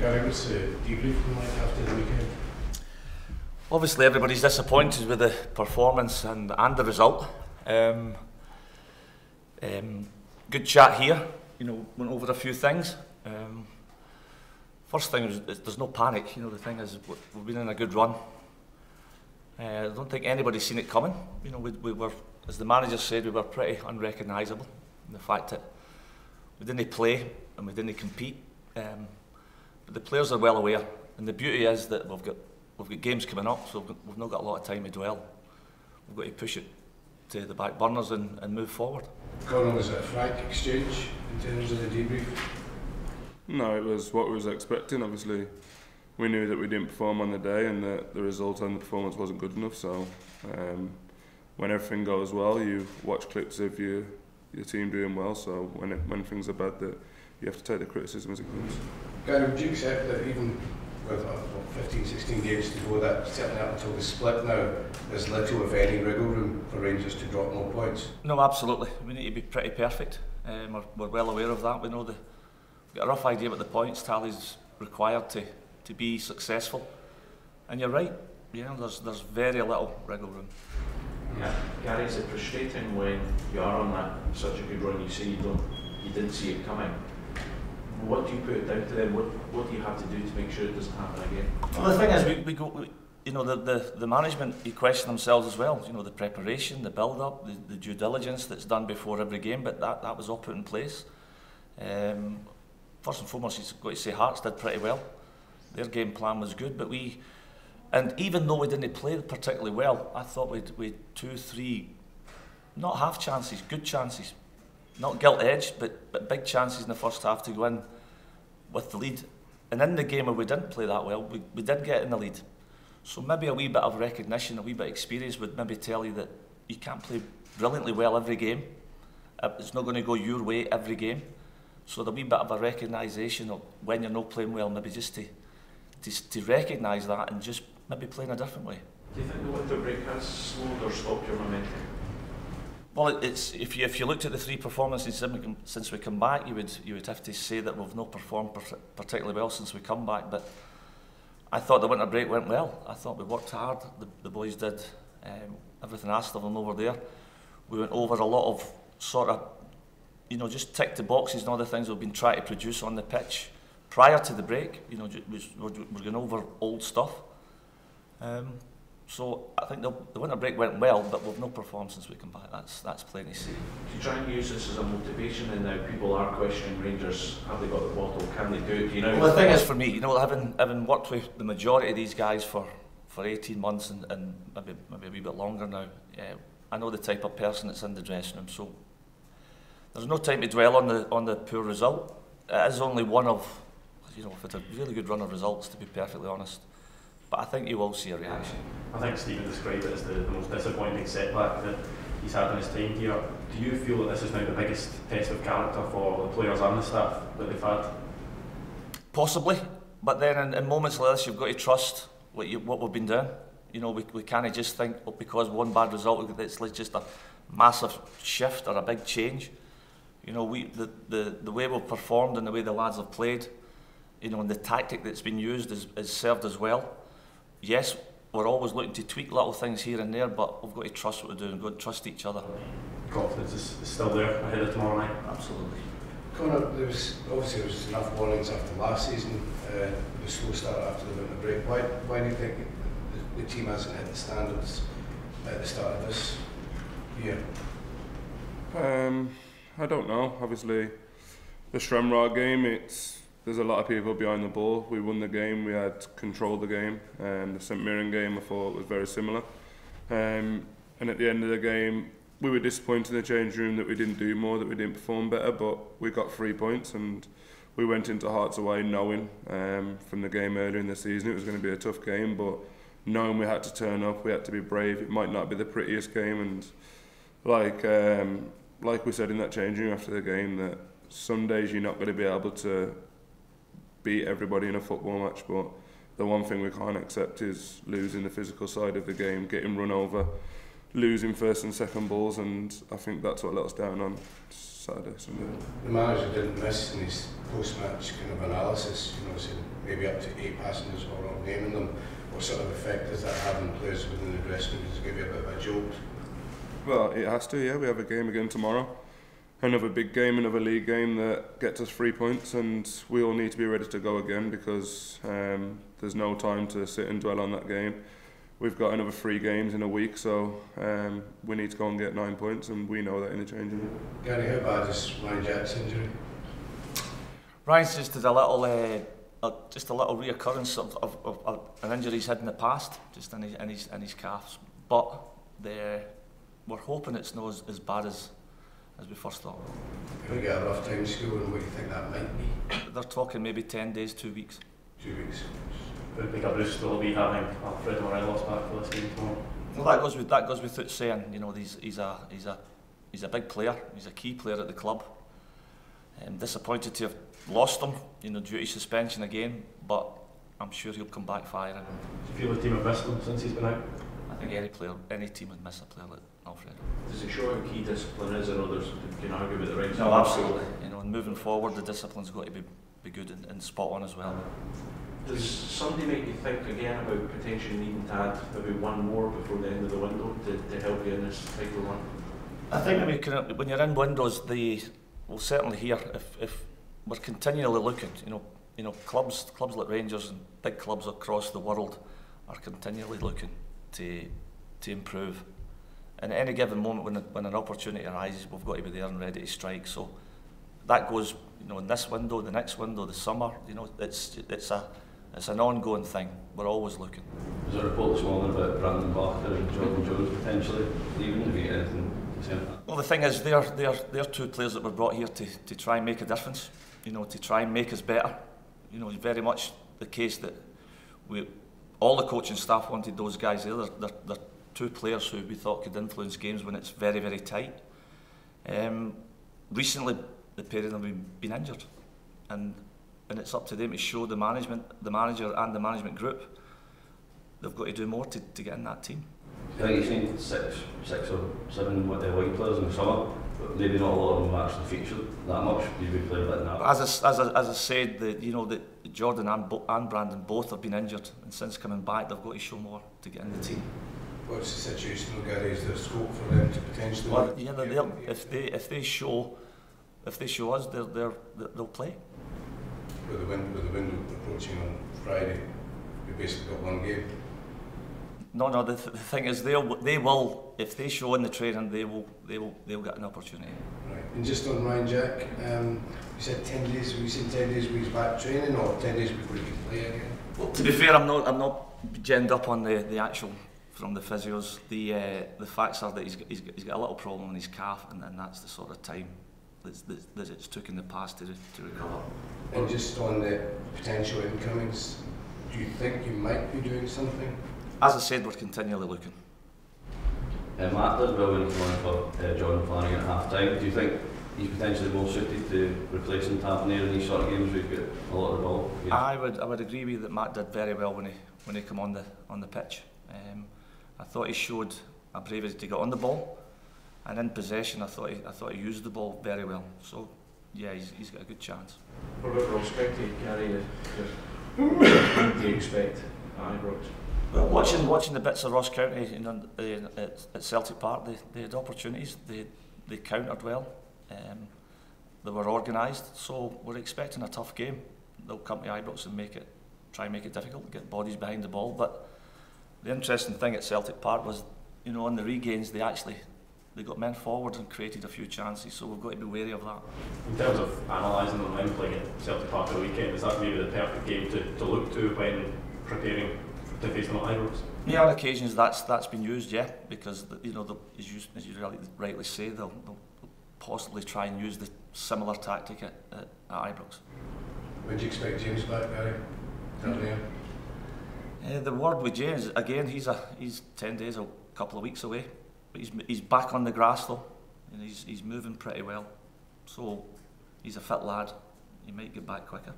Gary, like after the weekend? Obviously, everybody's disappointed with the performance and, and the result. Um, um, good chat here. You know, went over a few things. Um, first thing is there's no panic. You know, the thing is we've been in a good run. Uh, I don't think anybody's seen it coming. You know, we, we were, as the manager said, we were pretty unrecognisable. The fact that we didn't play and we didn't compete. Um, the players are well aware, and the beauty is that we've got we've got games coming up, so we've not got a lot of time to dwell. We've got to push it to the back burners and, and move forward. Gordon, was it a frank exchange in terms of the debrief? No, it was what we was expecting. Obviously, we knew that we didn't perform on the day and that the result and the performance wasn't good enough. So, um, when everything goes well, you watch clips of your your team doing well. So when it, when things are bad, that you have to take the criticism as it comes. Gary, would you accept that even with uh, 15, 16 games to go, that certainly up until the split now, there's little, if any, wriggle room for Rangers to drop more points? No, absolutely. We need to be pretty perfect. Um, we're, we're well aware of that. We know the, we've got a rough idea what the points tally's required to, to be successful. And you're right, you know, there's, there's very little wriggle room. Yeah, Gary, is it frustrating when you are on that such a good run? You say you don't, you didn't see it coming. What do you put it down to them? What What do you have to do to make sure it doesn't happen again? Well, the thing is, we, we go. We, you know, the, the, the management, you question themselves as well. You know, the preparation, the build-up, the, the due diligence that's done before every game, but that, that was all put in place. Um, first and foremost, you've got to say Hearts did pretty well. Their game plan was good, but we, and even though we didn't play particularly well, I thought we'd, we'd two, three, not half chances, good chances. Not gilt edged, but, but big chances in the first half to go in with the lead. And in the game where we didn't play that well, we, we did get in the lead. So maybe a wee bit of recognition, a wee bit of experience would maybe tell you that you can't play brilliantly well every game. Uh, it's not going to go your way every game. So the wee bit of a recognition of when you're not playing well, maybe just to, to, to recognise that and just maybe play in a different way. Do you think the winter break has slowed or stopped your momentum? Well, it's if you if you looked at the three performances since we, since we come back, you would you would have to say that we've not performed particularly well since we come back. But I thought the winter break went well. I thought we worked hard. The, the boys did um, everything asked of them over there. We went over a lot of sort of you know just tick the boxes and other things we've been trying to produce on the pitch prior to the break. You know we're, we're going over old stuff. Um, So I think the, the winter break went well, but we've no performed since we come back. That's that's plain to see. Do you try and use this as a motivation? And now people are questioning Rangers: Have they got the bottle? Can they do it? Do you know? Well, the thing is for me, you know, having having worked with the majority of these guys for for 18 months and, and maybe maybe a wee bit longer now, yeah, I know the type of person that's in the dressing room. So there's no time to dwell on the on the poor result. It is only one of you know, if it's a really good run of results, to be perfectly honest. But I think you will see a reaction. I think Stephen described it as the, the most disappointing setback that he's had in his time here. Do you feel that this is now the biggest test of character for the players and the staff that they've had? Possibly, but then in, in moments like this, you've got to trust what, you, what we've been doing. You know, we, we can't just think oh, because one bad result, it's like just a massive shift or a big change. You know, we the, the, the way we've performed and the way the lads have played, you know, and the tactic that's been used has, has served as well yes, we're always looking to tweak little things here and there, but we've got to trust what we're doing, we've got to trust each other. Confidence is, is still there ahead of tomorrow night? Absolutely. Connor, there was obviously there was enough warnings after last season, uh, the slow start after the winter break. Why, why do you think the, the team hasn't hit the standards at the start of this year? Um, I don't know. Obviously, the Stranraer game, it's there's a lot of people behind the ball. We won the game, we had controlled the game. Um, the St Mirren game I thought was very similar. Um, and at the end of the game, we were disappointed in the change room that we didn't do more, that we didn't perform better, but we got three points and we went into Hearts away knowing um, from the game earlier in the season it was going to be a tough game, but knowing we had to turn up, we had to be brave. It might not be the prettiest game, and like um, like we said in that changing room after the game, that some days you're not going to be able to beat everybody in a football match, but the one thing we can't accept is losing the physical side of the game, getting run over losing first and second balls, and I think that's what let us down on Saturday, Sunday. The manager didn't miss in his post-match kind of analysis, you know, saying maybe up to eight passengers or not naming them. What sort of effect does that have on players within the dressing room? Does it give you a bit of a jolt? Well, it has to, yeah. We have a game again tomorrow. Another big game, another league game that gets us three points, and we all need to be ready to go again because um, there's no time to sit and dwell on that game. We've got another three games in a week, so um, we need to go and get nine points, and we know that in the changing room. Gary, how bad is Ryan Jack's injury? Ryan's just had a little, uh, uh, just a little reoccurrence of, of, of, of an injury he's had in the past, just in his, in his, in his calves. But we're hoping it's not as, as bad as, as we first thought. Can we get a rough time scale and what do you think that might be? They're talking maybe 10 days, two weeks. Two weeks. Would Big Bruce will be having Alfredo Morelos back for this game tomorrow. Well, that goes with that goes without saying. You know, he's he's a he's a he's a big player. He's a key player at the club. I'm disappointed to have lost him, you know, due to suspension again. But I'm sure he'll come back firing. Do you feel the team have missed him since he's been out? I think any player, any team would miss a player like Alfredo. Does it show how key discipline is? I know there's, you can argue with the right No, absolutely. You know, and moving forward, the discipline's got to be be good and, and spot on as well. Does somebody make you think again about potentially needing to add maybe one more before the end of the window to, to help you in this type of run? I think when, we can, when you're in windows, the well certainly here if, if we're continually looking, you know, you know, clubs clubs like Rangers and big clubs across the world are continually looking to to improve. And at any given moment when, when an opportunity arises, we've got to be there and ready to strike. So that goes, you know, in this window, the next window, the summer. You know, it's it's a it's an ongoing thing. We're always looking. There's a report this morning about Brandon Barker and Jordan Jones potentially leaving. You got anything to say on that? Well, the thing is, they're, they're, they're two players that were brought here to, to try and make a difference, you know, to try and make us better. You know, it's very much the case that we, all the coaching staff wanted those guys there. They're, they're, they're two players who we thought could influence games when it's very, very tight. Um, recently, the pair of them have been injured, and and it's up to them to show the management, the manager and the management group, they've got to do more to, to get in that team. I think you've seen six, six or seven what the white players in the summer, but maybe not a lot of them actually featured that much. You've been playing like that. As I, as I, as I said, the, you know, that Jordan and, Bo- and Brandon both have been injured, and since coming back, they've got to show more to get in the team. What's the situation, though, Gary? Is there scope for them to potentially... Well, yeah, they're, they're, if they if they show if they show us, they're, they're, they'll play. With the, wind, with the window approaching on Friday, we basically got one game. No, no. The, th- the thing is, they'll they will if they show in the training, they will they will they'll get an opportunity. Right. And just on Ryan Jack, um, you said 10 days, we said 10 days when he's back training or 10 days before he can play again? Well, to be fair, I'm not I'm not genned up on the, the actual from the physios. The uh, the facts are that he's got, he's got, he's got a little problem in his calf, and, and that's the sort of time that's, that's, that it's took in the past to, to recover. And just on the potential incomings, do you think you might be doing something? As I said, we're continually looking. Uh, Matt did well when he came on for uh, Jon Flanagan at half time. Do you think he's potentially more suited to replacing Tavernier in these sort of games where he's got a lot of the ball? Yeah. I would I would agree with you that Matt did very well when he when he came on the on the pitch. Um, I thought he showed a bravery to get on the ball, and in possession, I thought he, I thought he used the ball very well. So, yeah, he's, he's got a good chance. What about Ross Gary? Do you expect Ibrox? Well, watching watching the bits of Ross County know, uh, at, at Celtic Park, they, they had opportunities. They they countered well. Um, they were organised, so we're expecting a tough game. They'll come to Ibrox and make it, try and make it difficult, get bodies behind the ball. But the interesting thing at Celtic Park was, you know, on the regains, they actually they got men forward and created a few chances. So we've got to be wary of that. In terms of analysing the men playing at Celtic Park at the weekend, is that maybe the perfect game to, to look to when preparing to face them at Ibrox? Yeah, on occasions that's that's been used, yeah, because the, you know, the, as you as you rightly, rightly say, they'll, they'll possibly try and use the similar tactic at, at, at Ibrox. When do you expect James back, Gary? Tavernier? Uh, the word with James again. He's a he's ten days a couple of weeks away, but he's he's back on the grass though, and he's he's moving pretty well. So he's a fit lad. He might get back quicker.